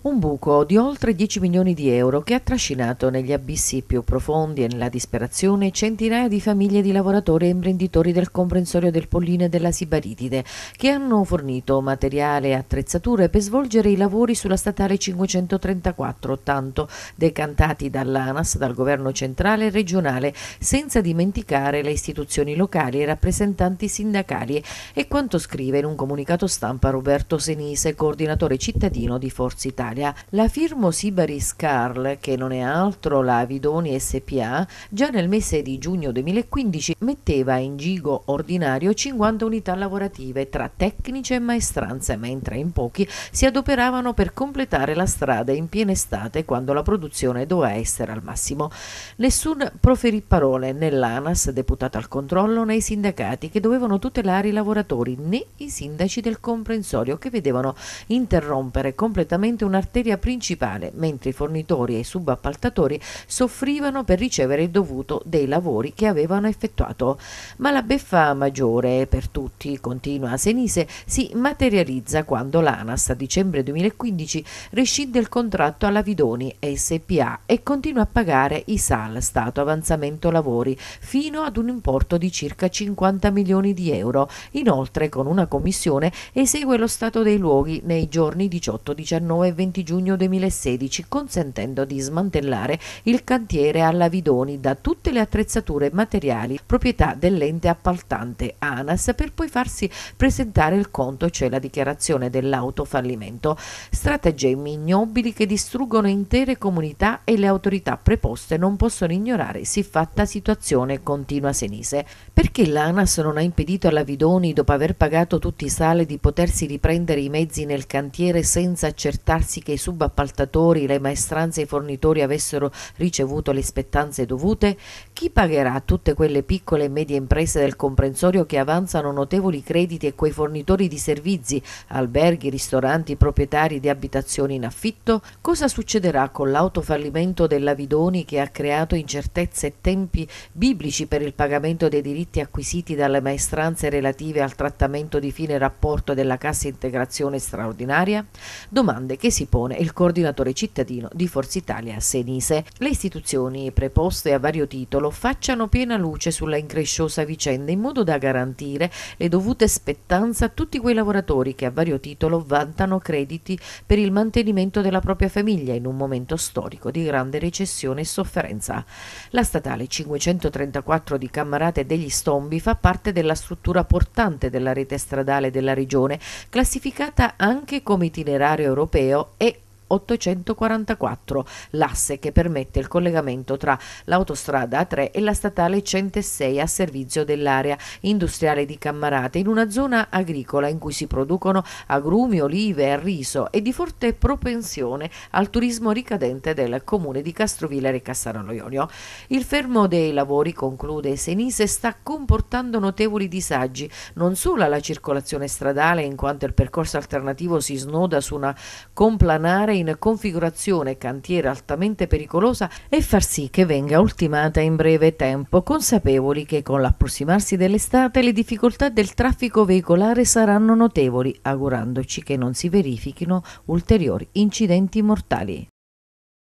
Un buco di oltre 10 milioni di euro che ha trascinato negli abissi più profondi e nella disperazione centinaia di famiglie di lavoratori e imprenditori del comprensorio del Pollino e della Sibaritide che hanno fornito materiale e attrezzature per svolgere i lavori sulla statale 534, tanto decantati dall'ANAS, dal governo centrale e regionale, senza dimenticare le istituzioni locali e i rappresentanti sindacali e quanto scrive in un comunicato stampa Roberto Senise, coordinatore cittadino di Forza Italia. Italia. La firma Sibaris Carl, che non è altro la Vidoni SPA, già nel mese di giugno 2015 metteva in gigo ordinario 50 unità lavorative tra tecnici e maestranze, mentre in pochi si adoperavano per completare la strada in piena estate quando la produzione doveva essere al massimo. Nessun proferì parole né l'ANAS, deputato al controllo, né i sindacati che dovevano tutelare i lavoratori, né i sindaci del comprensorio che vedevano interrompere completamente una un'arteria principale, mentre i fornitori e i subappaltatori soffrivano per ricevere il dovuto dei lavori che avevano effettuato. Ma la beffa maggiore per tutti, continua Senise, si materializza quando l'ANAS a dicembre 2015 rescinde il contratto alla Vidoni SPA e continua a pagare i SAL, Stato Avanzamento Lavori, fino ad un importo di circa 50 milioni di euro. Inoltre, con una commissione, esegue lo stato dei luoghi nei giorni 18, 19 e 20 giugno 2016, consentendo di smantellare il cantiere alla Vidoni da tutte le attrezzature materiali proprietà dell'ente appaltante ANAS per poi farsi presentare il conto, cioè la dichiarazione dell'autofallimento. Stratagemmi ignobili che distruggono intere comunità e le autorità preposte non possono ignorare siffatta situazione, continua Senise. Perché l'ANAS non ha impedito alla Vidoni, dopo aver pagato tutti i sale, di potersi riprendere i mezzi nel cantiere senza accertarsi assicurarsi che i subappaltatori, le maestranze e i fornitori avessero ricevuto le spettanze dovute? Chi pagherà tutte quelle piccole e medie imprese del comprensorio che avanzano notevoli crediti e quei fornitori di servizi, alberghi, ristoranti, proprietari di abitazioni in affitto? Cosa succederà con l'autofallimento della Vidoni che ha creato incertezze e tempi biblici per il pagamento dei diritti acquisiti dalle maestranze relative al trattamento di fine rapporto della cassa integrazione straordinaria? Domande che si si pone il coordinatore cittadino di Forza Italia Senise. Le istituzioni preposte a vario titolo facciano piena luce sulla incresciosa vicenda in modo da garantire le dovute spettanze a tutti quei lavoratori che a vario titolo vantano crediti per il mantenimento della propria famiglia in un momento storico di grande recessione e sofferenza. La statale 534 di Cammarate degli Stombi fa parte della struttura portante della rete stradale della regione, classificata anche come itinerario europeo 844, l'asse che permette il collegamento tra l'autostrada A3 e la statale 106 a servizio dell'area industriale di Cammarate in una zona agricola in cui si producono agrumi, olive e riso e di forte propensione al turismo ricadente del comune di Castrovillere e Cassano Ionio. Il fermo dei lavori, conclude Senise, sta comportando notevoli disagi non solo alla circolazione stradale in quanto il percorso alternativo si snoda su una complanare in configurazione cantiere altamente pericolosa e far sì che venga ultimata in breve tempo, consapevoli che con l'approssimarsi dell'estate le difficoltà del traffico veicolare saranno notevoli, augurandoci che non si verifichino ulteriori incidenti mortali.